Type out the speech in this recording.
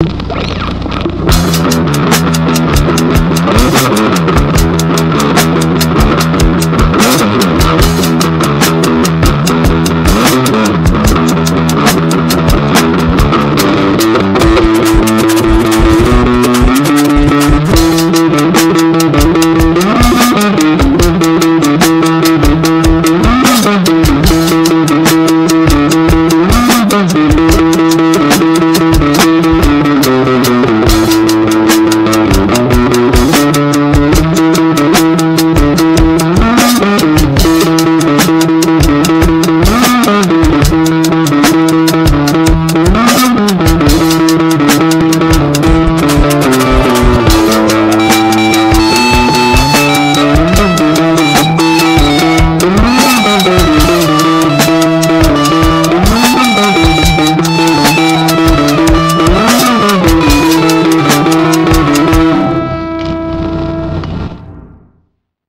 you